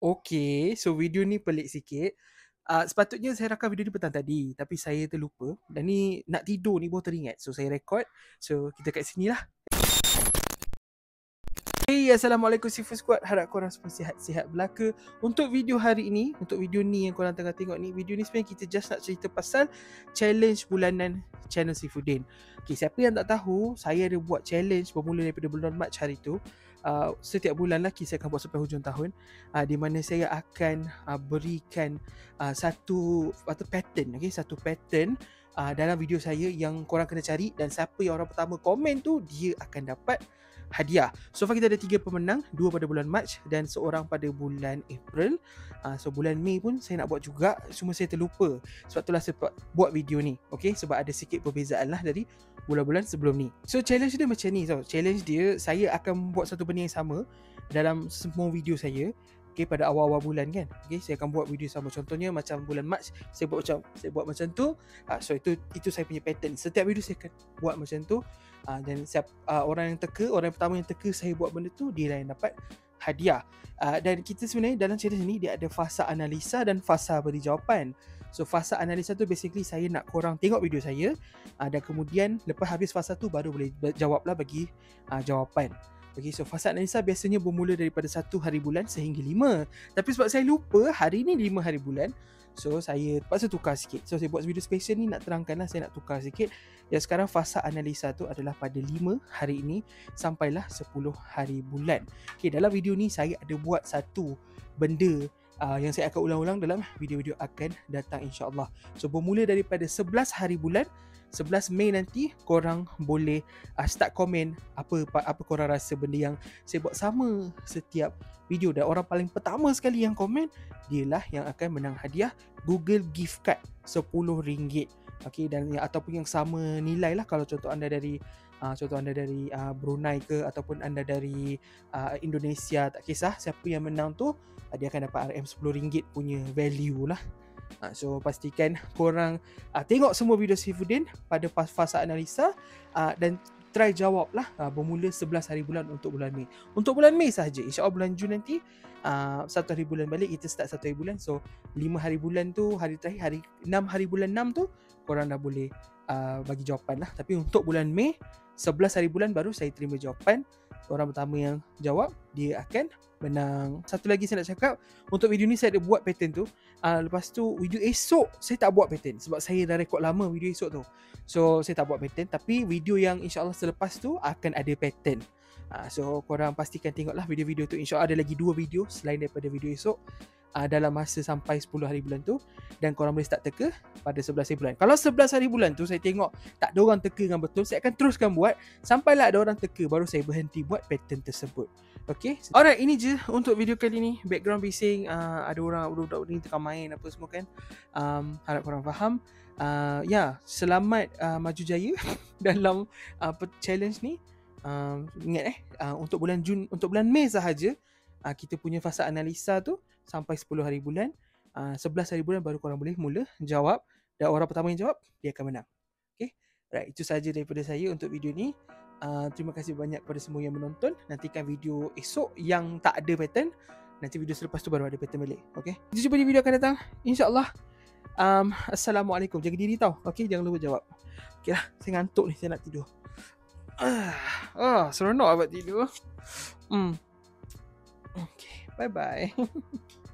Okay, so video ni pelik sikit. Uh, sepatutnya saya rakam video ni petang tadi tapi saya terlupa dan ni nak tidur ni baru teringat. So saya record. So kita kat sini lah. Hey, Assalamualaikum Seafood Squad. Harap korang semua sihat-sihat belaka. Untuk video hari ini, untuk video ni yang korang tengah tengok ni, video ni sebenarnya kita just nak cerita pasal challenge bulanan channel Seafoodin. Okay, siapa yang tak tahu, saya ada buat challenge bermula daripada bulan Mac hari tu. Uh, setiap bulan lagi saya akan buat sampai hujung tahun uh, di mana saya akan uh, berikan uh, satu atau pattern okay? Satu pattern uh, dalam video saya yang korang kena cari dan siapa yang orang pertama komen tu dia akan dapat hadiah. So far kita ada tiga pemenang, dua pada bulan Mac dan seorang pada bulan April. Uh, so bulan Mei pun saya nak buat juga, cuma saya terlupa. Sebab itulah saya buat video ni. Okay, sebab ada sikit perbezaan lah dari bulan-bulan sebelum ni. So challenge dia macam ni. So challenge dia, saya akan buat satu benda yang sama dalam semua video saya. Okay, pada awal-awal bulan kan. Okay, saya akan buat video sama. Contohnya macam bulan Mac, saya buat macam saya buat macam tu. Uh, so itu itu saya punya pattern. Setiap video saya akan buat macam tu. Uh, dan siap, uh, orang yang teka, orang yang pertama yang teka saya buat benda tu, dia lah yang dapat hadiah. Uh, dan kita sebenarnya dalam challenge ni dia ada fasa analisa dan fasa beri jawapan. So fasa analisa tu basically saya nak korang tengok video saya uh, dan kemudian lepas habis fasa tu baru boleh jawablah bagi uh, jawapan. Okay, so fasa analisa biasanya bermula daripada satu hari bulan sehingga lima. Tapi sebab saya lupa hari ni lima hari bulan, so saya terpaksa tukar sikit. So saya buat video special ni nak terangkan lah saya nak tukar sikit. Ya sekarang fasa analisa tu adalah pada lima hari ini sampailah sepuluh hari bulan. Okay, dalam video ni saya ada buat satu benda uh, yang saya akan ulang-ulang dalam video-video akan datang insya-Allah. So bermula daripada 11 hari bulan 11 Mei nanti korang boleh uh, start komen apa apa korang rasa benda yang saya buat sama setiap video. Dan orang paling pertama sekali yang komen dialah yang akan menang hadiah Google gift card RM10 okey dan ataupun yang sama nilai lah. Kalau contoh anda dari uh, contoh anda dari uh, Brunei ke ataupun anda dari uh, Indonesia tak kisah siapa yang menang tu uh, dia akan dapat RM10 punya value lah Ha, so pastikan korang uh, tengok semua video Sifuddin pada fasa analisa uh, dan try jawab lah uh, bermula 11 hari bulan untuk bulan Mei. Untuk bulan Mei sahaja. InsyaAllah bulan Jun nanti uh, satu hari bulan balik kita start satu hari bulan. So 5 hari bulan tu hari terakhir hari 6 hari bulan 6 tu korang dah boleh uh, bagi jawapan lah. Tapi untuk bulan Mei 11 hari bulan baru saya terima jawapan. Orang pertama yang jawab dia akan menang. Satu lagi saya nak cakap, untuk video ni saya ada buat pattern tu. Uh, lepas tu video esok saya tak buat pattern sebab saya dah rekod lama video esok tu. So saya tak buat pattern tapi video yang insya-Allah selepas tu akan ada pattern. Uh, so korang pastikan tengoklah video-video tu. Insya-Allah ada lagi dua video selain daripada video esok uh, dalam masa sampai 10 hari bulan tu dan korang boleh start teka pada 11 hari bulan. Kalau 11 hari bulan tu saya tengok tak ada orang teka dengan betul, saya akan teruskan buat sampailah ada orang teka baru saya berhenti buat pattern tersebut. Okay. Alright, ini je untuk video kali ni. Background bising, uh, ada orang budak-budak ni tengah main apa semua kan. Um, harap korang faham. Uh, ya, yeah, selamat uh, maju jaya dalam uh, challenge ni. Uh, ingat eh, uh, untuk bulan Jun, untuk bulan Mei sahaja, uh, kita punya fasa analisa tu sampai 10 hari bulan. Uh, 11 hari bulan baru korang boleh mula jawab. Dan orang pertama yang jawab, dia akan menang. Okay. Right, itu sahaja daripada saya untuk video ni. Uh, terima kasih banyak kepada semua yang menonton. Nantikan video esok yang tak ada pattern. Nanti video selepas tu baru ada pattern balik. Okay. Kita jumpa di video akan datang. InsyaAllah. Um, Assalamualaikum. Jaga diri tau. Okay. Jangan lupa jawab. Okay lah. Saya ngantuk ni. Saya nak tidur. Ah, ah seronok buat tidur. Hmm. Okay. Bye-bye.